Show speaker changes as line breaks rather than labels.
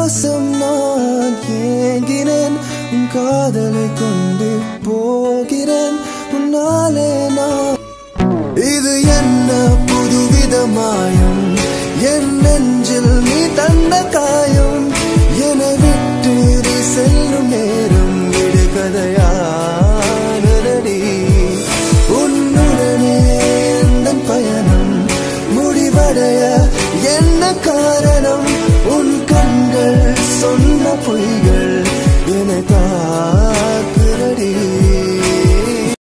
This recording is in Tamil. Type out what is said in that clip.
உன் நான் ஏங்கினேன் உன் காதலை கொண்டு போகிறேன். உன்னாலே நான் இது என்ன புதுவித மாயம் என் நெஞ்சில் நீ தந்த காயம். என விட்டு நீ செல்லும் நேரம். விடுகதையானடி உன்னுடனே எந்த பயணம்? முடிவடைய free girl when I.